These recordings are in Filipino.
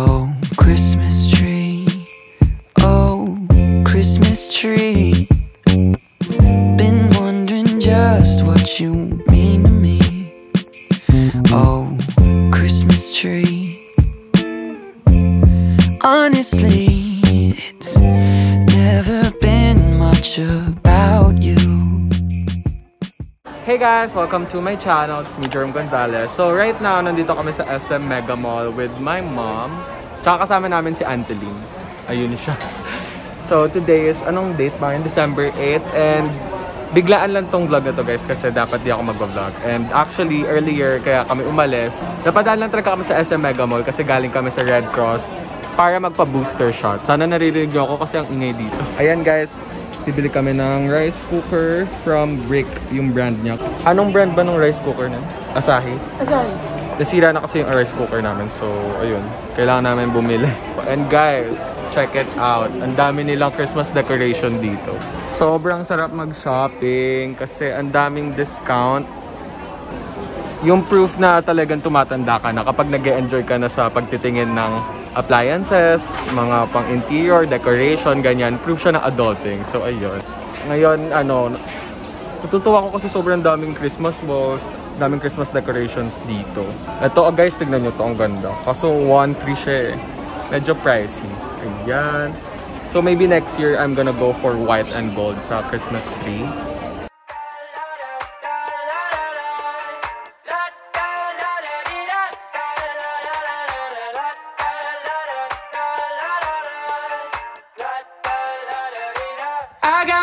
Oh, Christmas guys! Welcome to my channel. It's me, Jerome Gonzalez. So right now, nandito kami sa SM Mega Mall with my mom. Tsaka kasama namin si Anteline. Ayun siya. So today is, anong date ba? December 8 and biglaan lang tong vlog na to guys kasi dapat di ako mag-vlog. And actually, earlier kaya kami umalis. Napadaan lang talaga kami sa SM Mega Mall kasi galing kami sa Red Cross para magpa-booster shot. Sana naririnig niyo ako kasi ang ingay dito. Ayan guys, bibili kami ng rice cooker from Brick, yung brand niya. Anong brand ba ng rice cooker na? Asahi? Asahi. Nasira na kasi yung rice cooker namin. So, ayun. Kailangan namin bumili. And guys, check it out. Ang dami nilang Christmas decoration dito. Sobrang sarap mag-shopping kasi ang daming discount. Yung proof na talagang tumatanda ka na kapag nag enjoy ka na sa pagtitingin ng appliances, mga pang interior, decoration, ganyan. Proof siya ng adulting. So, ayun. Ngayon, ano, natutuwa ko kasi sobrang daming Christmas balls, daming Christmas decorations dito. Ito, oh guys, tignan nyo to, ang ganda. Kaso 1-3 siya eh. Medyo pricey. Ayan. So maybe next year, I'm gonna go for white and gold sa Christmas tree.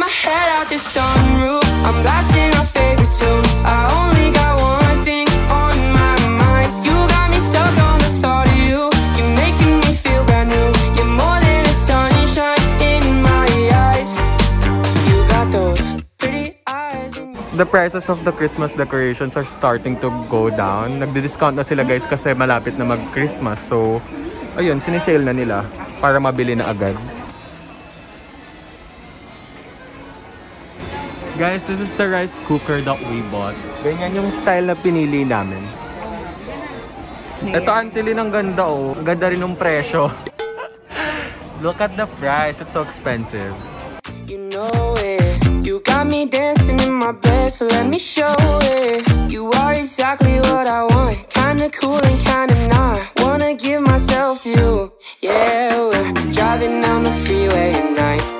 My head out the sunroof. I'm blasting our favorite tunes. I only got one thing on my mind. You got me stuck on the thought of you. You're making me feel brand new. You're more than a sunshine in my eyes. You got those pretty eyes. The prices of the Christmas decorations are starting to go down. Nagdi-discount na sila guys kasi malapit na mag-Christmas. So, ayun, sinisale na nila para mabili na agad. Guys, this is the rice cooker that we bought. Ganyan yung style na pinili namin. Ito, Antili, ang ganda oh. Ang ganda rin ng presyo. Look at the price. It's so expensive. You know it. You got me dancing in my bed, so let me show it. You are exactly what I want. Kinda cool and kinda not. Wanna give myself to you. Yeah, we're driving down the freeway at night.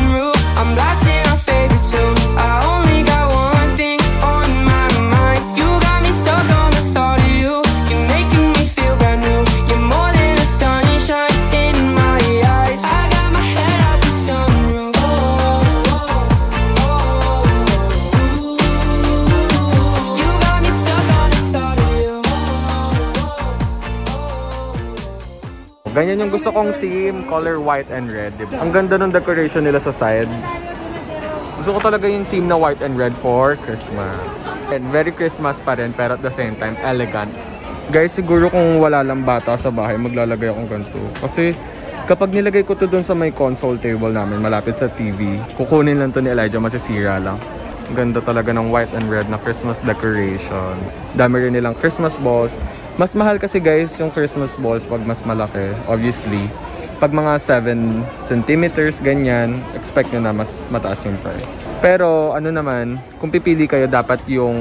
Ganyan yung gusto kong theme, color white and red. Diba? Ang ganda ng decoration nila sa side. Gusto ko talaga yung theme na white and red for Christmas. And very Christmas pa rin, pero at the same time, elegant. Guys, siguro kung wala lang bata sa bahay, maglalagay akong ganito. Kasi kapag nilagay ko to dun sa may console table namin, malapit sa TV, kukunin lang to ni Elijah, masisira lang. Ang ganda talaga ng white and red na Christmas decoration. Dami rin nilang Christmas balls. Mas mahal kasi guys yung Christmas balls pag mas malaki, obviously. Pag mga 7 centimeters, ganyan, expect nyo na mas mataas yung price. Pero ano naman, kung pipili kayo, dapat yung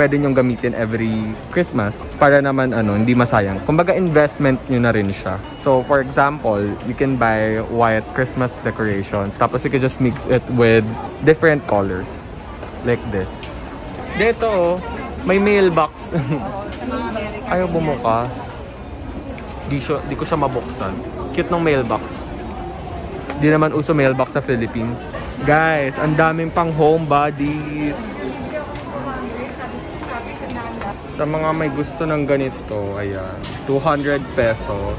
pwede nyong gamitin every Christmas para naman ano, hindi masayang. Kumbaga investment nyo na rin siya. So for example, you can buy white Christmas decorations. Tapos you can just mix it with different colors. Like this. Dito oh, may mailbox. Ayaw bumukas. Di, siya, di ko siya mabuksan. Cute ng mailbox. Di naman uso mailbox sa Philippines. Guys, ang daming pang homebodies. Sa mga may gusto ng ganito, ayan, 200 pesos.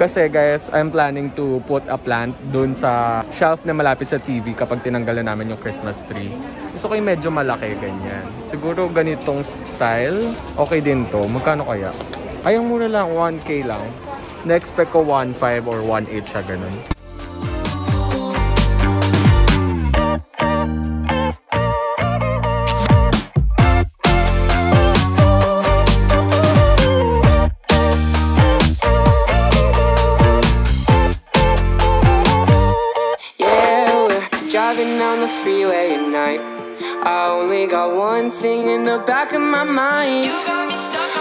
Kasi guys, I'm planning to put a plant dun sa shelf na malapit sa TV kapag tinanggalan namin yung Christmas tree. Gusto ko yung medyo malaki, ganyan. Siguro ganitong style, okay din to. Magkano kaya? Ayang muna lang, 1K lang. Na-expect ko 1.5 or 1.8 siya ganun. The back of my mind.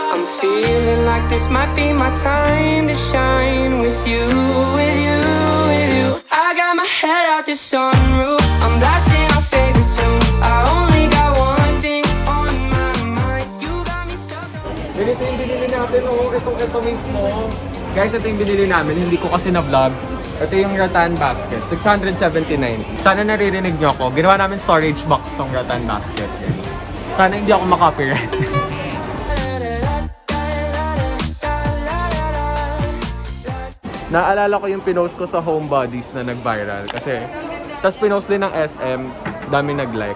I'm feeling like this might be my time to shine with you, with you, with you. I got my head out the sunroof. I'm blasting our favorite tunes. I only got one thing on my mind. You got me stuck. Ganito yung binili natin, oh. Ito, ito mismo. Guys, ito yung binili namin. Hindi ko kasi na-vlog. Ito yung rattan basket. 679. Sana naririnig nyo ako. Ginawa namin storage box tong rattan basket. Sana hindi ako makopyright. Naalala ko yung pinost ko sa homebodies na nag-viral. Kasi, tas pinost din ng SM. Dami nag-like.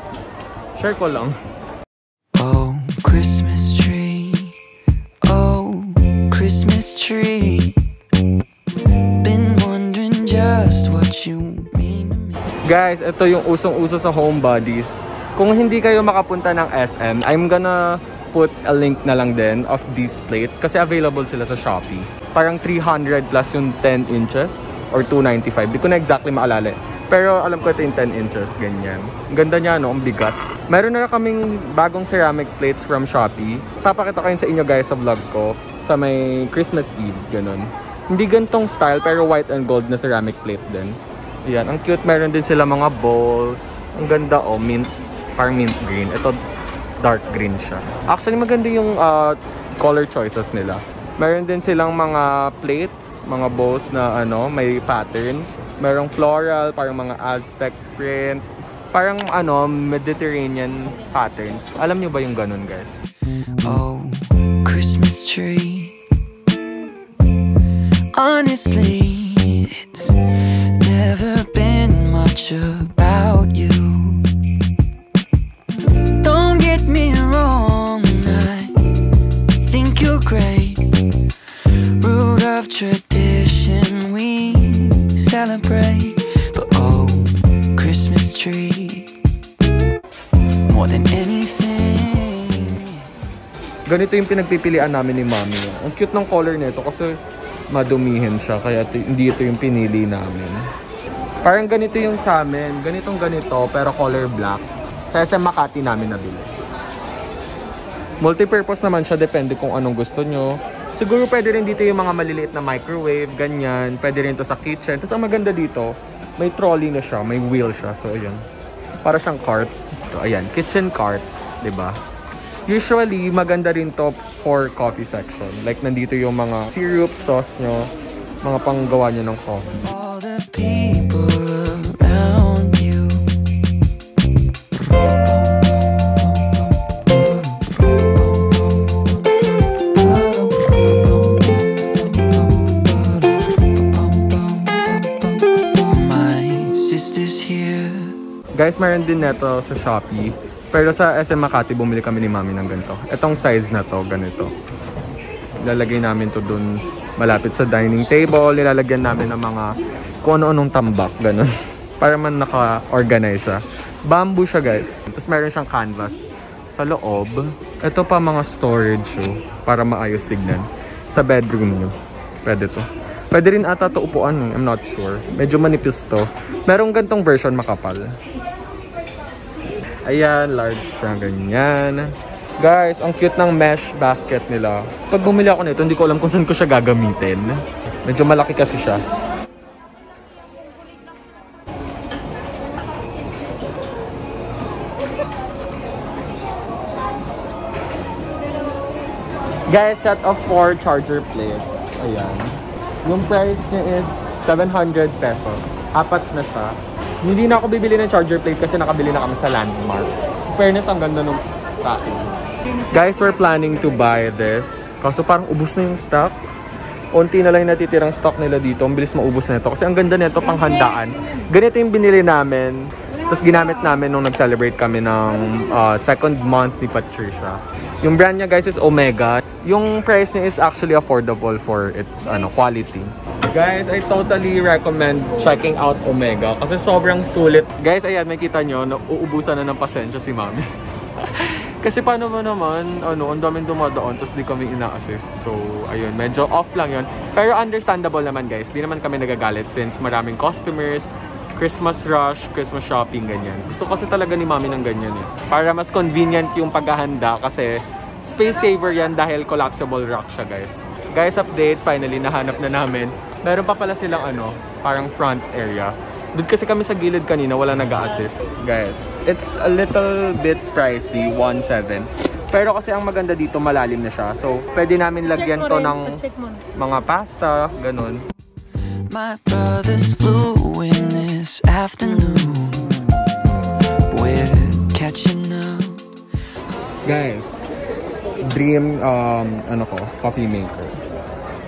Share ko lang. Oh, Christmas tree. Oh, Christmas tree. Been wondering just what you mean to me. Guys, ito yung usong-uso sa homebodies. Kung hindi kayo makapunta ng SM, I'm gonna put a link na lang din of these plates kasi available sila sa Shopee. Parang 300 plus yung 10 inches or 295. Di ko na exactly maalala. Pero alam ko ito yung 10 inches, ganyan. Ang ganda niya, no? Ang bigat. Meron na kaming bagong ceramic plates from Shopee. Papakita ko yun sa inyo guys sa vlog ko sa may Christmas Eve, ganun. Hindi gantong style pero white and gold na ceramic plate din. Yan, ang cute. Meron din sila mga bowls. Ang ganda oh, mint. Parang green. Ito, dark green siya. Actually, maganda yung uh, color choices nila. Meron din silang mga plates, mga bowls na ano, may patterns. Merong floral, parang mga Aztec print. Parang ano, Mediterranean patterns. Alam niyo ba yung ganun, guys? Oh, Christmas tree. Honestly, it's never been much about ganito yung pinagpipilian namin ni Mami. Ang cute ng color nito kasi madumihin siya kaya ito- hindi ito yung pinili namin. Parang ganito yung sa amin. Ganitong ganito pero color black. Sa SM Makati namin nabili. Multi-purpose naman siya depende kung anong gusto nyo. Siguro pwede rin dito yung mga maliliit na microwave, ganyan. Pwede rin to sa kitchen. Tapos ang maganda dito, may trolley na siya, may wheel siya. So ayan. Para siyang cart. So ayan, kitchen cart, ba? Usually, maganda rin to for coffee section. Like, nandito yung mga syrup, sauce nyo, mga panggawa nyo ng coffee. all the people around you. My sister's here. Guys, meron din neto sa Shopee. Pero sa SM Makati, bumili kami ni Mami ng ganito. Itong size na to, ganito. Lalagay namin to dun malapit sa dining table. Nilalagyan namin ng mga kung ano-anong tambak, ganun. Para man naka-organize siya. Bamboo siya, guys. Tapos meron siyang canvas sa loob. Ito pa mga storage oh, para maayos tignan. Sa bedroom nyo. Pwede to. Pwede rin ata to upuan, eh. I'm not sure. Medyo manipis to. Merong gantong version makapal. Ayan, large siya, ganyan. Guys, ang cute ng mesh basket nila. Pag bumili ako nito, hindi ko alam kung saan ko siya gagamitin. Medyo malaki kasi siya. Guys, set of 4 charger plates. Ayan. Yung price niya is 700 pesos. Apat na siya. Hindi na ako bibili ng charger plate kasi nakabili na kami sa Landmark. Fairness, ang ganda nung packing. Guys, we're planning to buy this. Kaso parang ubus na yung stock. Unti na lang natitirang stock nila dito. Ang bilis maubos na ito. Kasi ang ganda nito pang handaan. Ganito yung binili namin. Tapos ginamit namin nung nag-celebrate kami ng uh, second month ni Patricia. Yung brand niya guys is Omega. Yung price niya is actually affordable for its ano quality. Guys, I totally recommend checking out Omega kasi sobrang sulit. Guys, ayan, makita nyo, na uubusan na ng pasensya si Mami. kasi paano mo naman, ano, ang daming dumadaan, tapos di kami ina-assist. So, ayun, medyo off lang yon Pero understandable naman guys, di naman kami nagagalit since maraming customers, Christmas rush, Christmas shopping, ganyan. Gusto kasi talaga ni mami ng ganyan eh. Para mas convenient yung paghahanda kasi space saver yan dahil collapsible rack siya guys. Guys, update, finally nahanap na namin. Meron pa pala silang ano, parang front area. Doon kasi kami sa gilid kanina, wala nag-assist. Guys, it's a little bit pricey, 1.7. Pero kasi ang maganda dito, malalim na siya. So, pwede namin lagyan to ng mga pasta, ganun. My brothers flew in this afternoon. We're catching up. Guys, dream um ano ko, coffee maker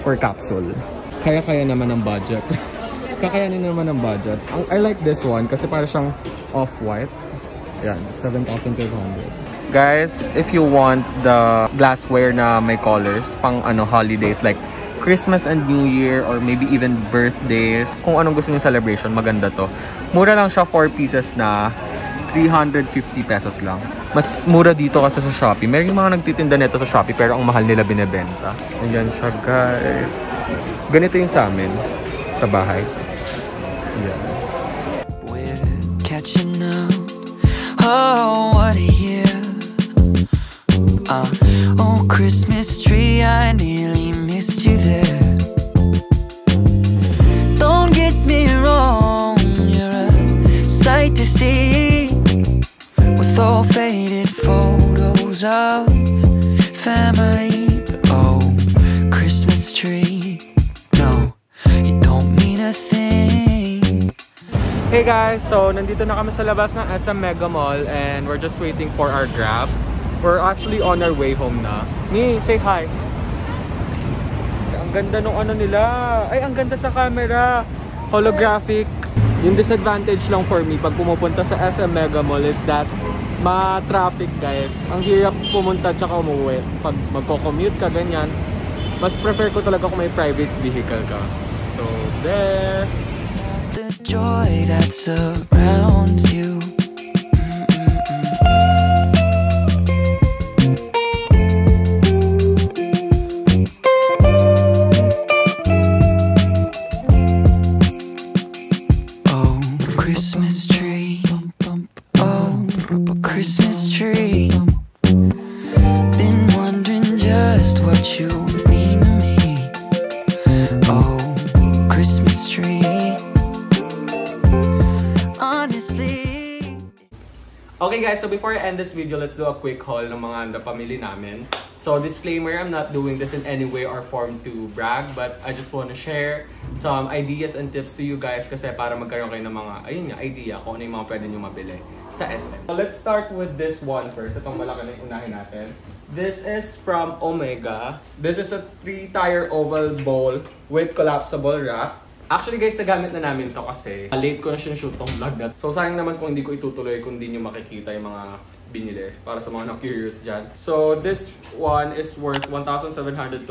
for capsule. Kaya-kaya naman ang budget. Kakayanin naman ang budget. Ang, I like this one kasi para siyang off-white. Yan, 7,500. Guys, if you want the glassware na may colors pang ano holidays like Christmas and New Year or maybe even birthdays, kung anong gusto niyo celebration, maganda to. Mura lang siya 4 pieces na 350 pesos lang. Mas mura dito kasi sa Shopee. Meron mga nagtitinda nito sa Shopee pero ang mahal nila binebenta. Ayan siya guys. Ganito yung sa amin. Sa bahay. Ayan. We're catching up. Oh, what a year. Uh, oh, Christmas tree, I nearly of family. But oh, Christmas tree, no, you don't mean a thing. Hey guys, so nandito na kami sa labas ng SM Mega Mall and we're just waiting for our Grab. We're actually on our way home na. Mi, say hi. Ang ganda nung ano nila. Ay, ang ganda sa camera. Holographic. Yung disadvantage lang for me pag pumupunta sa SM Mega Mall is that ma-traffic guys. Ang hirap pumunta tsaka umuwi. Pag magko-commute ka, ganyan. Mas prefer ko talaga kung may private vehicle ka. So, there. the joy that surrounds you. What you me. Oh, Christmas tree. Honestly. Okay guys, so before I end this video, let's do a quick haul ng mga napamili namin. So disclaimer, I'm not doing this in any way or form to brag, but I just want to share some ideas and tips to you guys kasi para magkaroon kayo ng mga, ayun nga, idea kung ano yung mga pwede nyo mabili sa SM. So let's start with this one first. Itong malaki na yung unahin natin. This is from Omega. This is a three-tire oval bowl with collapsible rack. Actually guys, nagamit na namin to kasi late ko na sinushoot tong vlog na. So sayang naman kung hindi ko itutuloy kung hindi nyo makikita yung mga binili para sa mga na-curious dyan. So this one is worth 1,729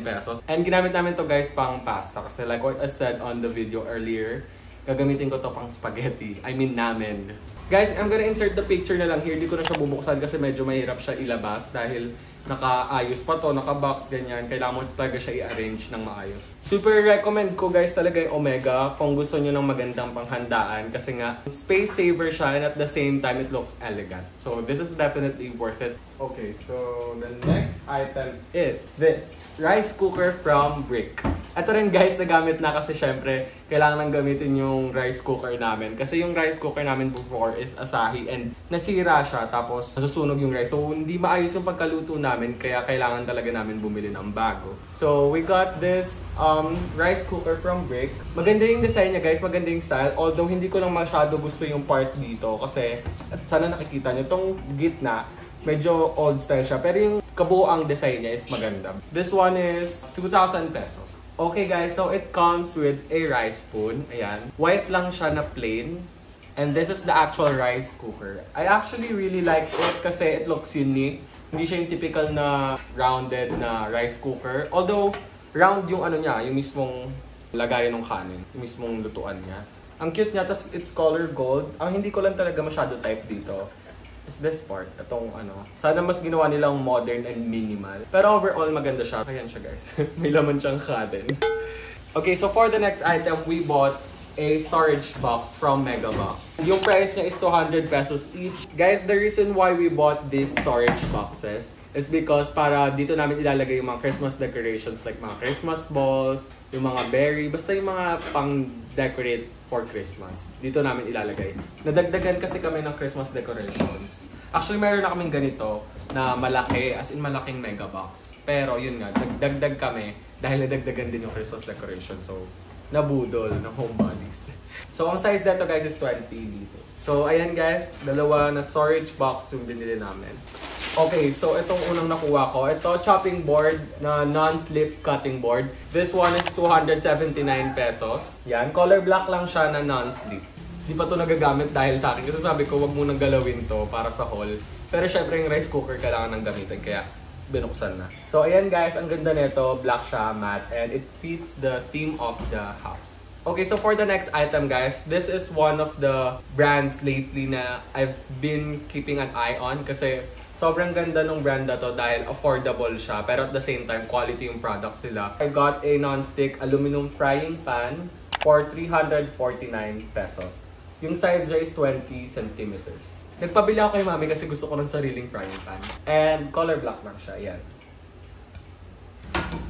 pesos. And ginamit namin to guys pang pasta kasi like what I said on the video earlier, gagamitin ko to pang spaghetti. I mean namin. Guys, I'm gonna insert the picture na lang here. Hindi ko na siya bubuksan kasi medyo mahirap siya ilabas dahil nakaayos pa to, naka-box, ganyan. Kailangan mo talaga siya i-arrange ng maayos. Super recommend ko guys talaga yung Omega kung gusto nyo ng magandang panghandaan kasi nga space saver siya and at the same time it looks elegant. So this is definitely worth it. Okay, so the next item is this rice cooker from Brick. Ito rin guys, nagamit na kasi syempre, kailangan nang gamitin yung rice cooker namin. Kasi yung rice cooker namin before is Asahi and nasira siya tapos nasusunog yung rice. So hindi maayos yung pagkaluto namin kaya kailangan talaga namin bumili ng bago. So we got this um, rice cooker from Brick. Maganda yung design niya guys, maganda yung style. Although hindi ko lang masyado gusto yung part dito kasi sana nakikita nyo, itong gitna, medyo old style siya. Pero yung kabuoang design niya is maganda. This one is 2,000 pesos. Okay guys, so it comes with a rice spoon. Ayan. White lang siya na plain. And this is the actual rice cooker. I actually really like it kasi it looks unique. Hindi siya yung typical na rounded na rice cooker. Although, round yung ano niya, yung mismong lagayan ng kanin. Yung mismong lutuan niya. Ang cute niya, tas it's color gold. Ang hindi ko lang talaga masyado type dito is this part. Itong ano. Sana mas ginawa nilang modern and minimal. Pero overall, maganda siya. Ayan siya guys. May laman siyang kanin. Okay, so for the next item, we bought a storage box from Megabox. Yung price niya is 200 pesos each. Guys, the reason why we bought these storage boxes is because para dito namin ilalagay yung mga Christmas decorations like mga Christmas balls, yung mga berry, basta yung mga pang-decorate for Christmas. Dito namin ilalagay. Nadagdagan kasi kami ng Christmas decorations. Actually, meron na kaming ganito na malaki, as in malaking mega box. Pero yun nga, nagdagdag kami dahil nadagdagan din yung Christmas decoration. So, nabudol ng homebodies. So, ang size dito guys is 20 liters. So, ayan guys, dalawa na storage box yung binili namin. Okay, so itong unang nakuha ko. Ito, chopping board na non-slip cutting board. This one is 279 pesos. Yan, color black lang siya na non-slip. Di pa to nagagamit dahil sa akin. Kasi sabi ko, wag munang galawin to para sa haul. Pero syempre yung rice cooker kailangan nang gamitin. Kaya binuksan na. So ayan guys, ang ganda nito, black siya, matte, and it fits the theme of the house. Okay, so for the next item guys, this is one of the brands lately na I've been keeping an eye on kasi sobrang ganda ng brand na to dahil affordable siya pero at the same time quality yung products sila. I got a non-stick aluminum frying pan for 349 pesos. Yung size niya is 20 centimeters. Nagpabili ako kay mami kasi gusto ko ng sariling frying pan. And color black lang siya, yan.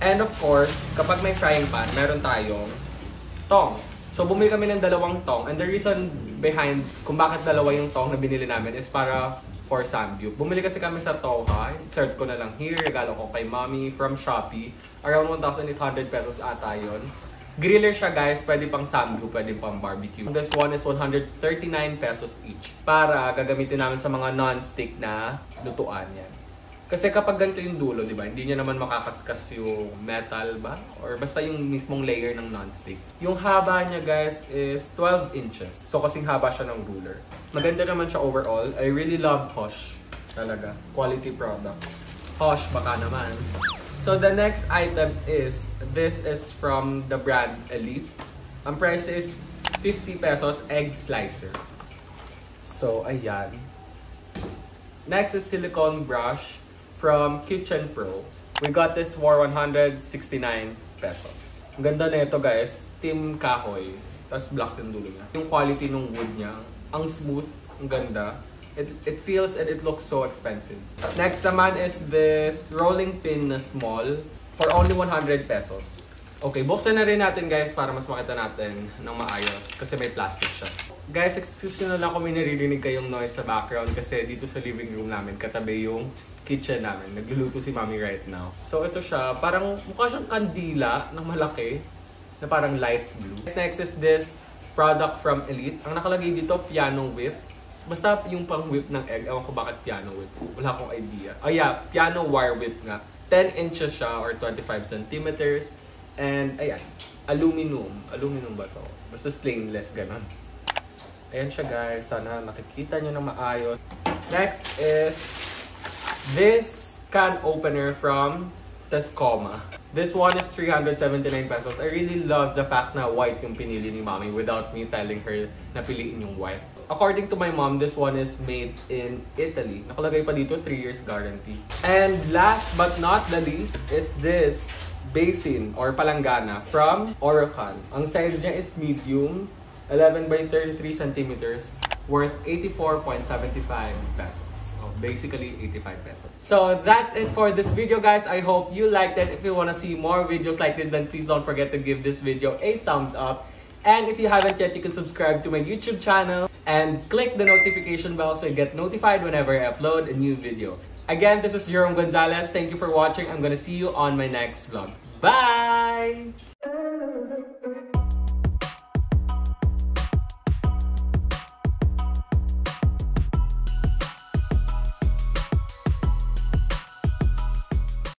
And of course, kapag may frying pan, meron tayong tong. So bumili kami ng dalawang tong. And the reason behind kung bakit dalawa yung tong na binili namin is para for Samgyup. Bumili kasi kami sa Toha. Insert ko na lang here. Regalo ko kay mommy from Shopee. Around 1,800 pesos ata yun. Griller siya guys, pwede pang samgyup, pwede pang barbecue. This one is 139 pesos each para gagamitin namin sa mga non-stick na lutuan yan. Kasi kapag ganito yung dulo, di ba, hindi niya naman makakaskas yung metal ba? Or basta yung mismong layer ng non-stick. Yung haba niya guys is 12 inches. So kasing haba siya ng ruler. Maganda naman siya overall. I really love Hosh. Talaga. Quality products. Hosh, baka naman. So the next item is, this is from the brand Elite. Ang price is 50 pesos egg slicer. So, ayan. Next is silicone brush from Kitchen Pro. We got this for 169 pesos. Ang ganda na ito guys, team kahoy. Tapos black yung dulo niya. Yung quality ng wood niya, ang smooth, ang ganda. It, it feels and it looks so expensive. Next naman is this rolling pin na small for only 100 pesos. Okay, buksan na rin natin guys para mas makita natin ng maayos kasi may plastic siya. Guys, excuse nyo na lang kung may naririnig kayong noise sa background kasi dito sa living room namin katabi yung kitchen namin. Nagluluto si mommy right now. So ito siya, parang mukha siyang kandila na malaki na parang light blue. Next is this product from Elite. Ang nakalagay dito, piano whip. Basta yung pang whip ng egg, ewan ko bakit piano whip. Wala akong idea. Oh yeah, piano wire whip nga. 10 inches siya or 25 centimeters. And ayan, aluminum. Aluminum ba to? Basta stainless, ganun. Ayan siya guys. Sana nakikita nyo na maayos. Next is this can opener from Tescoma. This one is 379 pesos. I really love the fact na white yung pinili ni mommy without me telling her na piliin yung white. According to my mom, this one is made in Italy. Nakalagay pa dito, 3 years guarantee. And last but not the least is this basin or palanggana from Orocan. Ang size niya is medium, 11 by 33 centimeters, worth 84.75 pesos. Oh, basically 85 pesos. So that's it for this video guys. I hope you liked it. If you want to see more videos like this, then please don't forget to give this video a thumbs up. And if you haven't yet, you can subscribe to my YouTube channel and click the notification bell so you get notified whenever I upload a new video. Again, this is Jerome Gonzalez. Thank you for watching. I'm gonna see you on my next vlog. Bye!